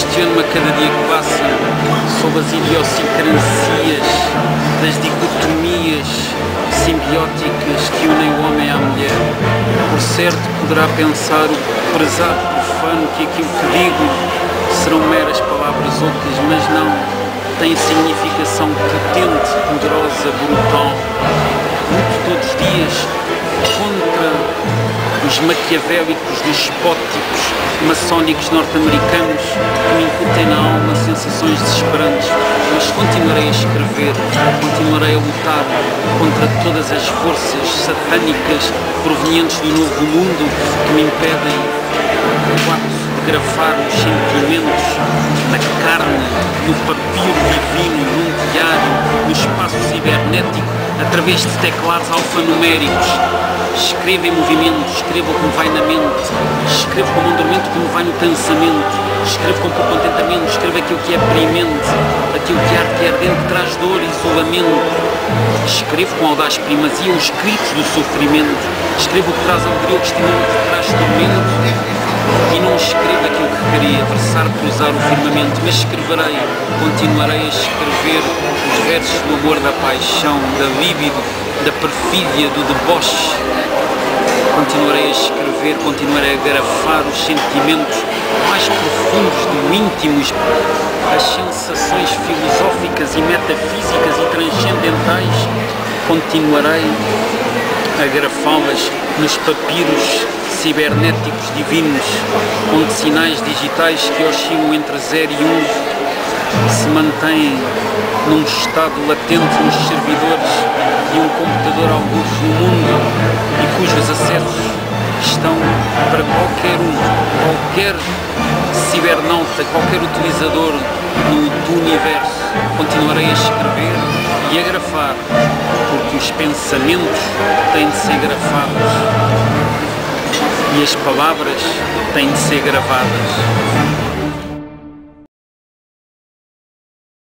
Questiono-me a cada dia que passa sobre as idiosincrasias das dicotomias simbióticas que unem o homem à mulher. Por certo, poderá pensar o prezado profano que aquilo que digo serão meras palavras ocas, mas não tem significação potente, poderosa, brutal. Luto todos os dias os maquiavélicos, despóticos, maçónicos norte-americanos que me incutem na alma sensações desesperantes, mas continuarei a escrever, continuarei a lutar contra todas as forças satânicas provenientes do novo mundo que me impedem o ato de grafar os sentimentos na carne, no papiro divino, num diário, no espaço cibernético, através de teclados alfanuméricos Escreva em movimento, escreva como vai na mente, escreva como um dormente como vai no pensamento, escreva com pouco contentamento, escreva aquilo que é premente, aquilo que arde e ardente traz dor e isolamento. Escreva com audaz primazia os gritos do sofrimento, escreva o que traz alegria, o testemunho que traz tormento. E não escreva aquilo que queria, versar, cruzar o firmamento, mas escreverei, continuarei a escrever os versos do amor, da paixão, da líbido, da perfídia, do deboche. Continuarei a escrever, continuarei a grafar os sentimentos mais profundos do íntimo, as sensações filosóficas e metafísicas e transcendentais. Continuarei a grafá-las nos papiros cibernéticos divinos, onde sinais digitais que oscilam entre 0 e 1 um, se mantêm num estado latente nos servidores de um computador alguns no mundo e cujos acessos estão para qualquer um, qualquer cibernauta, qualquer utilizador do, universo. Continuarei a escrever e a grafar, os pensamentos têm de ser grafados e as palavras têm de ser gravadas.